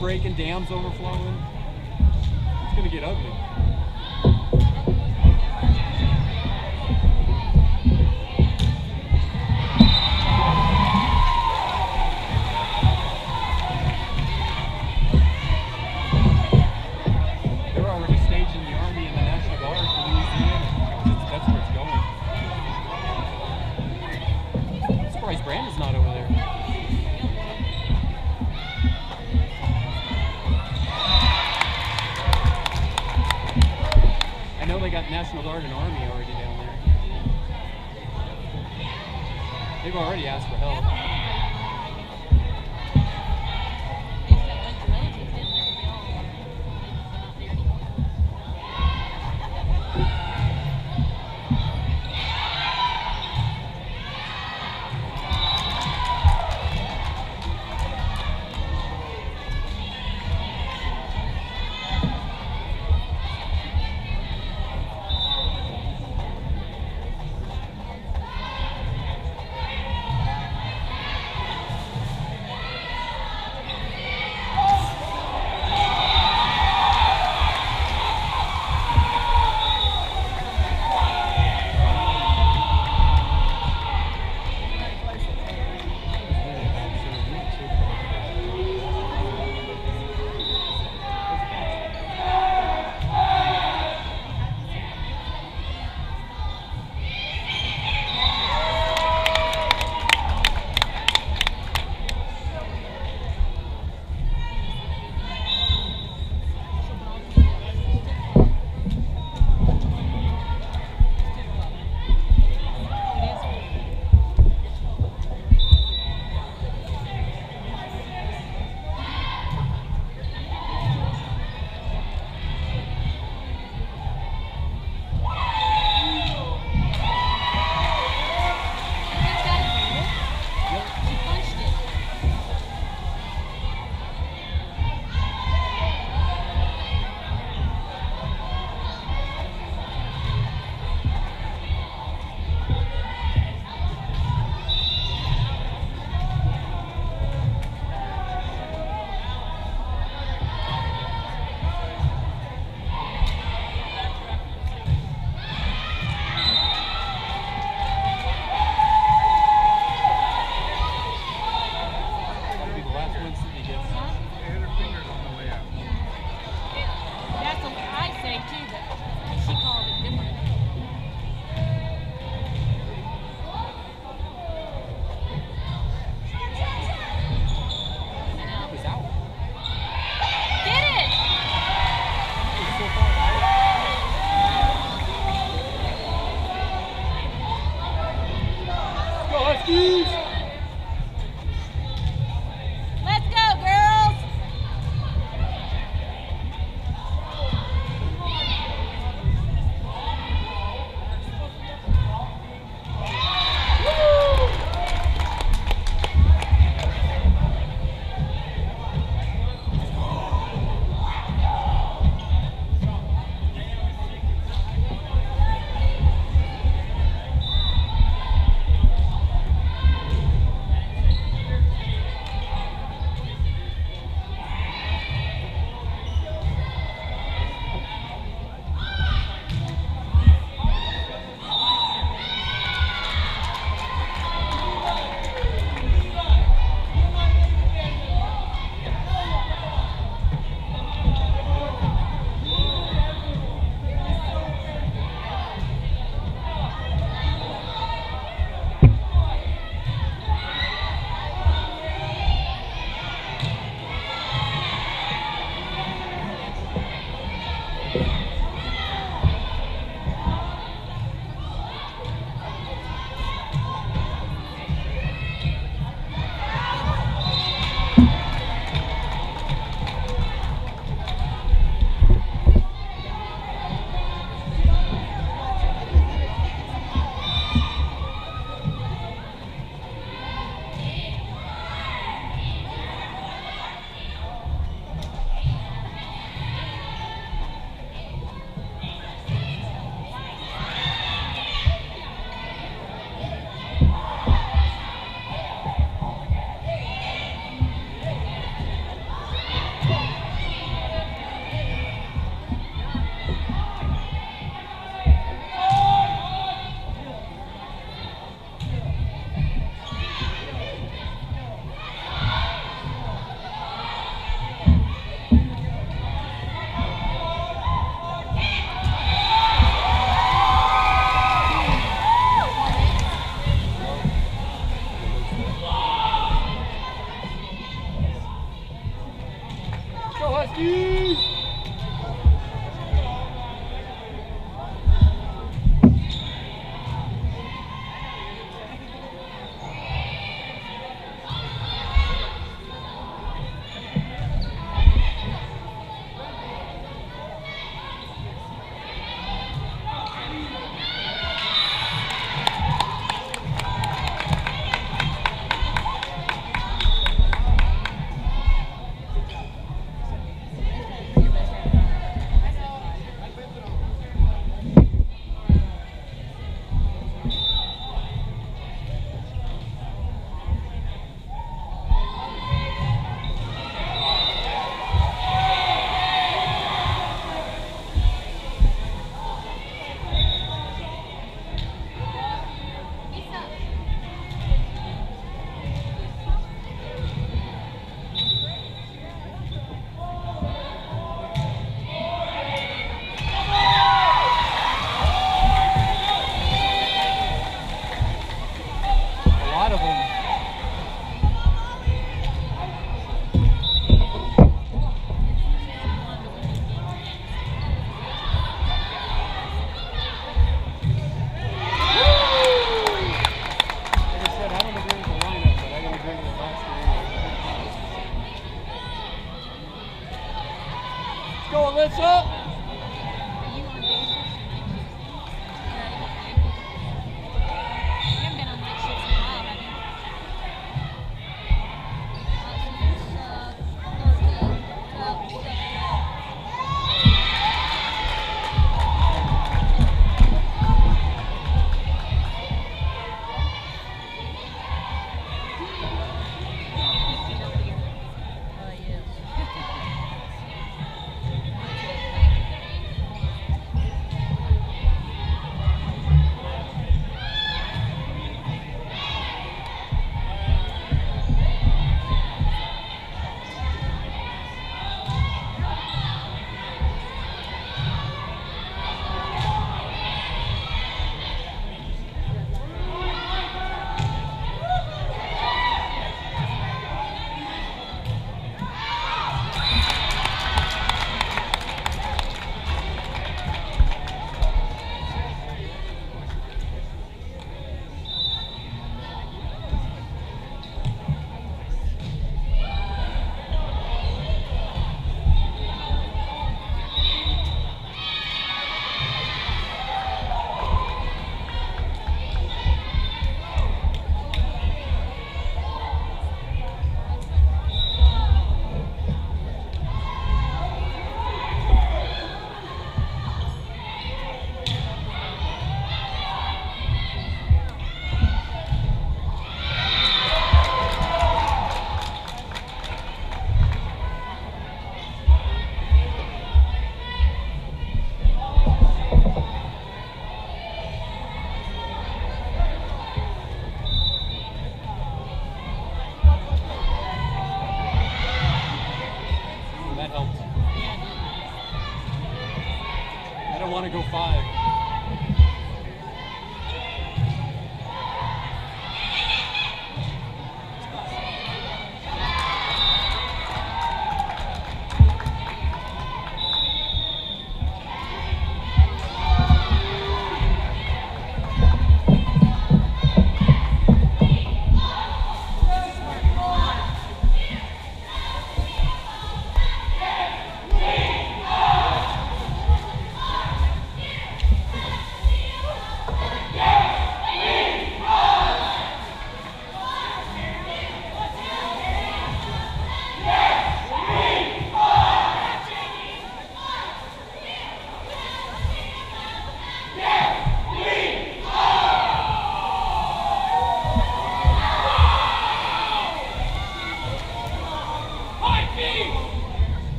breaking, dams overflowing. It's going to get ugly.